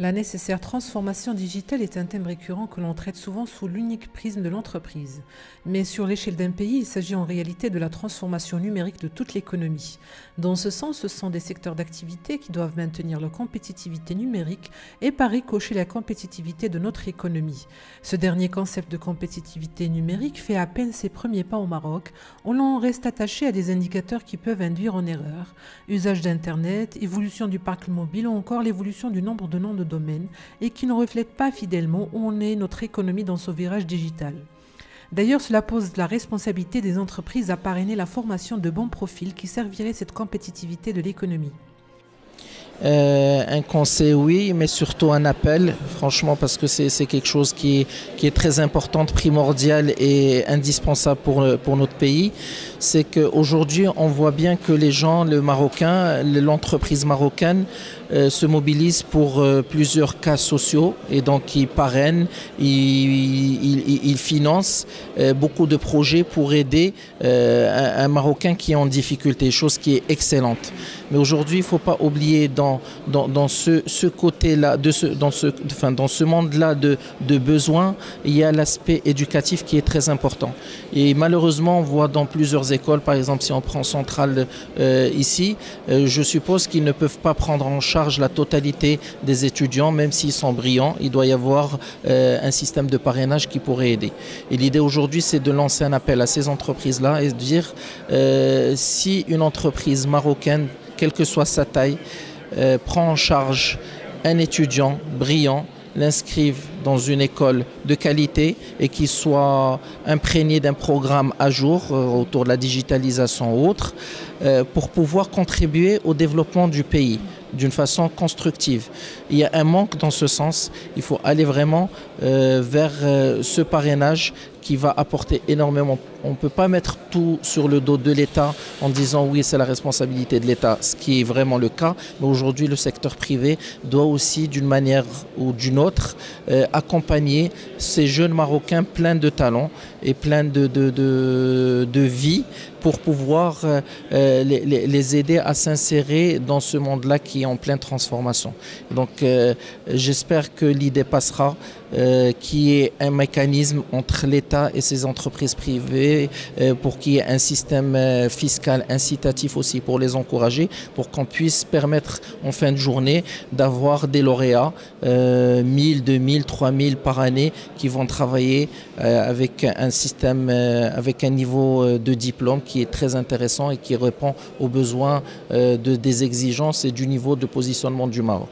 La nécessaire transformation digitale est un thème récurrent que l'on traite souvent sous l'unique prisme de l'entreprise. Mais sur l'échelle d'un pays, il s'agit en réalité de la transformation numérique de toute l'économie. Dans ce sens, ce sont des secteurs d'activité qui doivent maintenir leur compétitivité numérique et par ricochet la compétitivité de notre économie. Ce dernier concept de compétitivité numérique fait à peine ses premiers pas au Maroc. On l'en reste attaché à des indicateurs qui peuvent induire en erreur. Usage d'Internet, évolution du parc mobile ou encore l'évolution du nombre de noms de domaine et qui ne reflète pas fidèlement où on est notre économie dans son virage digital. D'ailleurs, cela pose la responsabilité des entreprises à parrainer la formation de bons profils qui serviraient cette compétitivité de l'économie. Euh, un conseil, oui, mais surtout un appel, franchement, parce que c'est quelque chose qui, est très important, primordial et indispensable pour, pour notre pays. C'est qu'aujourd'hui, on voit bien que les gens, le Marocain, l'entreprise marocaine, se mobilise pour euh, plusieurs cas sociaux et donc ils parrainent, ils, ils, financent euh, beaucoup de projets pour aider un, Marocain qui est en difficulté, chose qui est excellente. Mais aujourd'hui, il ne faut pas oublier dans, dans, ce, côté-là, dans ce, dans ce monde-là de, de besoins, il y a l'aspect éducatif qui est très important. Et malheureusement, on voit dans plusieurs écoles, par exemple si on prend Centrale ici, je suppose qu'ils ne peuvent pas prendre en charge la totalité des étudiants, même s'ils sont brillants. Il doit y avoir euh, un système de parrainage qui pourrait aider. Et l'idée aujourd'hui, c'est de lancer un appel à ces entreprises-là et de dire euh, si une entreprise marocaine, quelle que soit sa taille, euh, prend en charge un étudiant brillant, l'inscrivent dans une école de qualité et qui soit imprégné d'un programme à jour autour de la digitalisation ou autre, pour pouvoir contribuer au développement du pays d'une façon constructive. Il y a un manque dans ce sens. Il faut aller vraiment euh, vers euh, ce parrainage qui va apporter énormément. On ne peut pas mettre tout sur le dos de l'État en disant oui, c'est la responsabilité de l'État, ce qui est vraiment le cas. Mais aujourd'hui, le secteur privé doit aussi, d'une manière ou d'une autre, euh, accompagner ces jeunes Marocains pleins de talents et pleins de, vie pour pouvoir euh, euh, les, aider à s'insérer dans ce monde-là qui est en pleine transformation. Donc euh, j'espère que l'idée passera, euh, qui est un mécanisme entre l'État et ses entreprises privées euh, pour qu'il y ait un système euh, fiscal incitatif aussi pour les encourager, pour qu'on puisse permettre en fin de journée d'avoir des lauréats, 1000, 2000, 3000 par année, qui vont travailler avec un système, avec un niveau de diplôme qui est très intéressant et qui répond aux besoins de, des exigences et du niveau de positionnement du Maroc.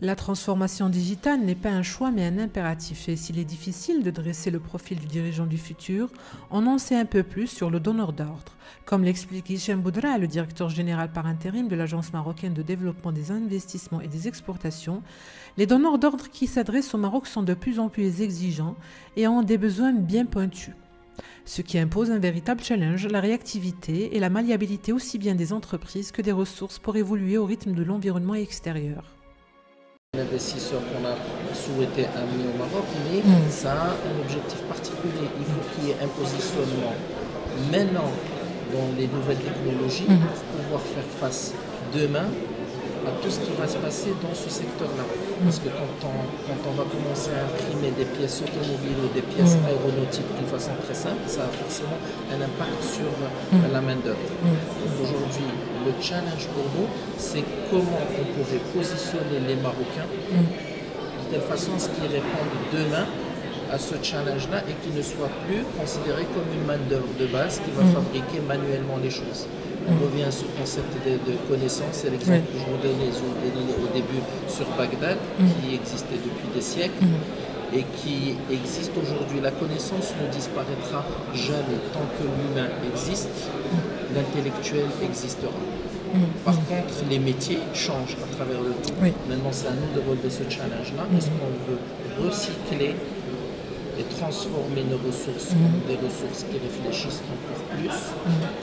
La transformation digitale n'est pas un choix mais un impératif et s'il est difficile de dresser le profil du dirigeant du futur, on en sait un peu plus sur le donneur d'ordre. Comme l'explique Hichem Boudra, le directeur général par intérim de l'Agence marocaine de développement des investissements et des exportations, les donneurs d'ordre qui s'adressent au Maroc sont de plus en plus exigeants et ont des besoins bien pointus ce qui impose un véritable challenge, la réactivité et la malléabilité aussi bien des entreprises que des ressources pour évoluer au rythme de l'environnement extérieur investisseurs qu'on a souhaité amener au Maroc, mais mm. ça a un objectif particulier. Il faut qu'il y ait un positionnement maintenant dans les nouvelles technologies mm. pour pouvoir faire face demain à tout ce qui va se passer dans ce secteur-là. Parce que quand on, quand on va commencer à imprimer des pièces automobiles ou des pièces mm. aéronautiques d'une façon très simple, ça a forcément un impact sur la main-d'œuvre. Aujourd'hui, le challenge pour nous, c'est comment on pourrait positionner les Marocains de telle façon à ce qu'ils répondent demain à ce challenge-là et qu'ils ne soient plus considérés comme une main-d'œuvre de base qui va mm. fabriquer manuellement les choses. On mm. revient à ce concept de, connaissance, c'est l'exemple que je vous donnais au début sur Bagdad, mm. qui existait depuis des siècles et qui existe aujourd'hui. La connaissance ne disparaîtra jamais tant que l'humain existe l'intellectuel existera. Mm. Par contre, les métiers changent à travers le temps. Maintenant, c'est à nous de relever ce challenge-là. Est-ce mm. qu'on veut recycler et transformer nos ressources en des ressources qui réfléchissent encore plus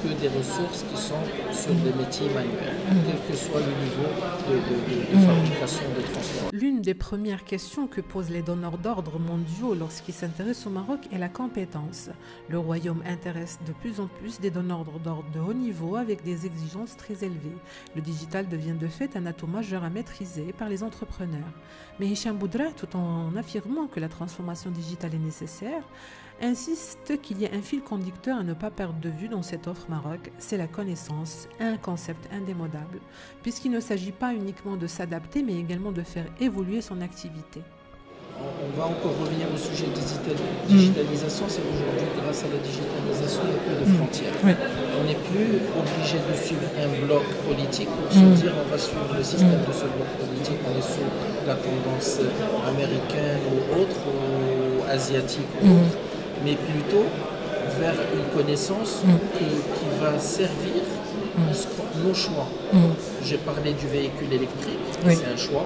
que des ressources qui sont sur des métiers manuels, quel que soit le niveau de, fabrication de transport. L'une des premières questions que posent les donneurs d'ordre mondiaux lorsqu'ils s'intéressent au Maroc est la compétence. Le royaume intéresse de plus en plus des donneurs d'ordre de haut niveau avec des exigences très élevées. Le digital devient de fait un atout majeur à maîtriser par les entrepreneurs. Mais Hicham Boudra, tout en affirmant que la transformation digitale est nécessaire, insiste qu'il y a un fil conducteur à ne pas perdre de vue dans cette offre Maroc, c'est la connaissance, un concept indémodable, puisqu'il ne s'agit pas uniquement de s'adapter, mais également de faire évoluer son activité. On va encore revenir au sujet de mm. digitalisation, c'est aujourd'hui grâce à la digitalisation, il n'y a plus de mm. frontières. On n'est plus obligé de suivre un bloc politique pour se mm. dire on va suivre le système de ce bloc politique, on est sous la tendance américaine ou autre, ou asiatique ou autre mais plutôt vers une connaissance mm. qui va servir mm. nos choix. Mm. J'ai parlé du véhicule électrique, c'est un choix.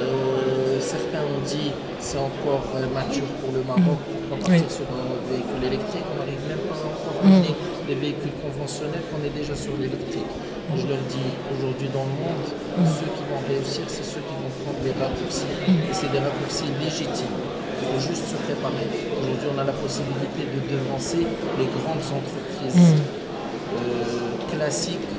Euh, certains ont dit c'est encore euh, mature pour le Maroc pour partir sur un véhicule électrique. On n'arrive même pas encore à amener des véhicules conventionnels qu'on est déjà sur l'électrique. Je leur dis aujourd'hui dans le monde, ceux qui vont réussir, c'est ceux qui vont prendre les raccourcis. Et c'est des raccourcis légitimes. Faut juste se préparer. Aujourd'hui, on a la possibilité de devancer les grandes entreprises mm. euh, classiques.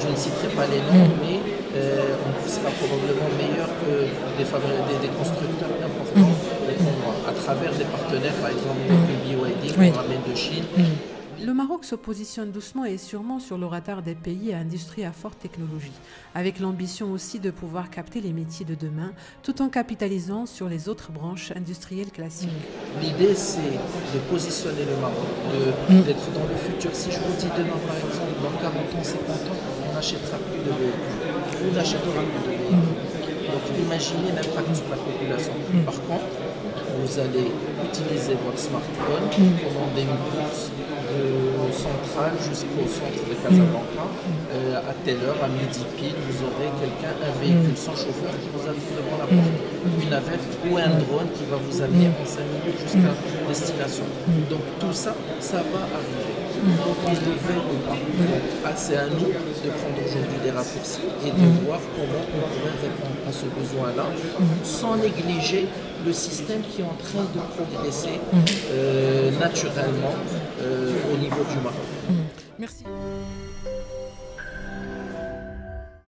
Je ne citerai pas les noms, mm. mais euh, on sera probablement meilleur que des, des, constructeurs importants mm. à travers des partenaires, par exemple, comme BYD, qu'on ramène de Chine. Le Maroc se positionne doucement et sûrement sur le radar des pays à industrie à forte technologie, avec l'ambition aussi de pouvoir capter les métiers de demain, tout en capitalisant sur les autres branches industrielles classiques. L'idée, c'est de positionner le Maroc, mm. d'être dans le futur. Si je vous dis demain, par exemple, dans 40 ans, 50 ans, on n'achètera plus de véhicules, on n'achètera plus de véhicules. Mm. Donc imaginez l'impact sur la population. Mm. Par contre, vous allez utiliser votre smartphone, commander une course, de centrale jusqu'au centre de Casablanca. Euh, à telle heure, à midi pile, vous aurez quelqu'un, un véhicule sans chauffeur qui vous attend devant la porte, une navette ou un drone qui va vous amener en 5 minutes jusqu'à destination. Donc tout ça, ça va arriver. Pas. Ah, c'est à nous de prendre aujourd'hui des raccourcis et de voir comment on pourrait répondre à ce besoin-là sans négliger le système qui est en train de progresser euh, naturellement euh, au niveau du Maroc. Merci.